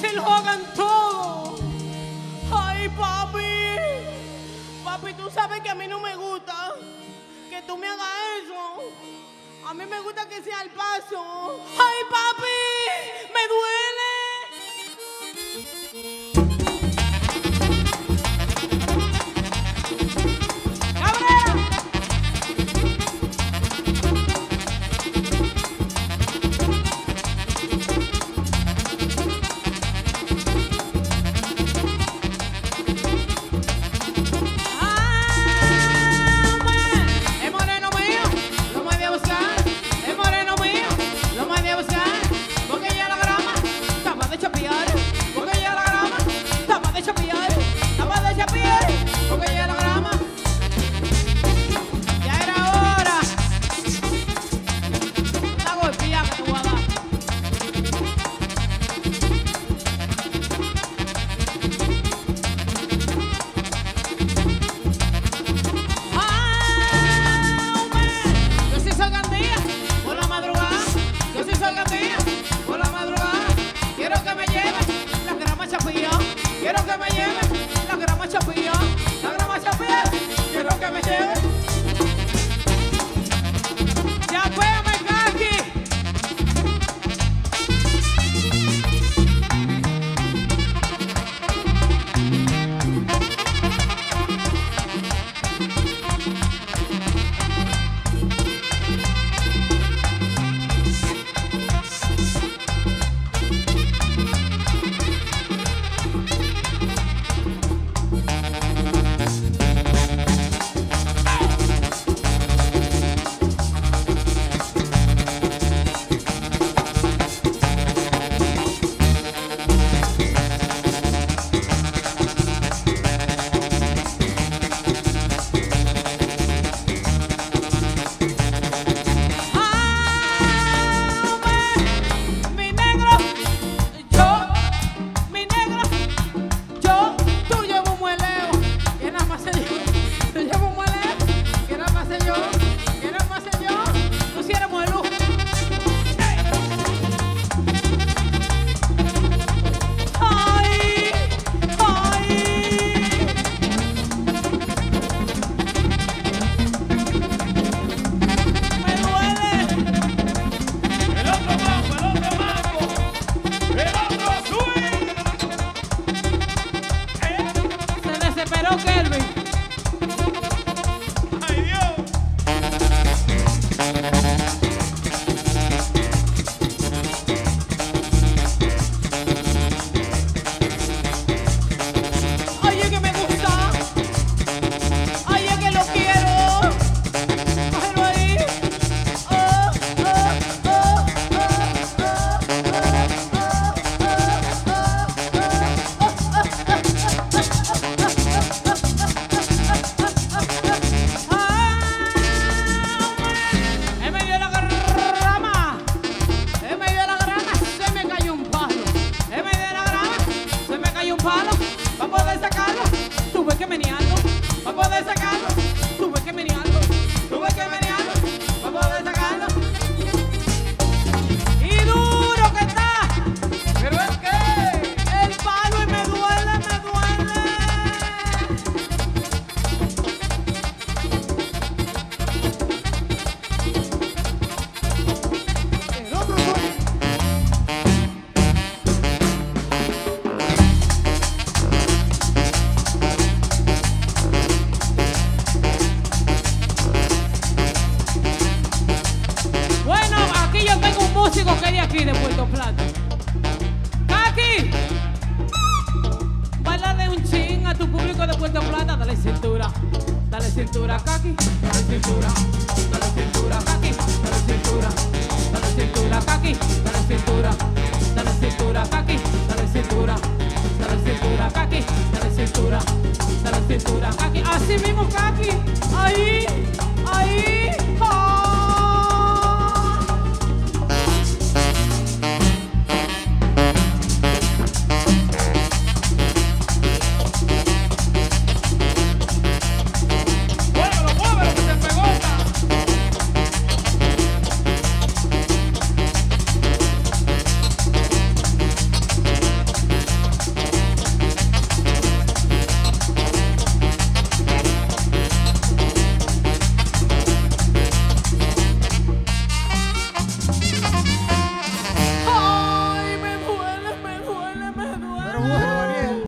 se lo hagan todo. Ay, papi. Papi, tú sabes que a mí no me gusta que tú me hagas eso. A mí me gusta que sea el paso. Ay, papi, me duele. esperó Kelvin. de Puerto Plata. ¡Kaki! Bailale un ching a tu público de Puerto Plata. Dale cintura, dale cintura, Kaki. Dale cintura, dale cintura, Kaki. Dale cintura, dale cintura, Kaki. Dale cintura, dale cintura, Kaki. Dale cintura, dale cintura, Kaki. Dale cintura, dale cintura, Kaki. Así mismo, Kaki. Ahí.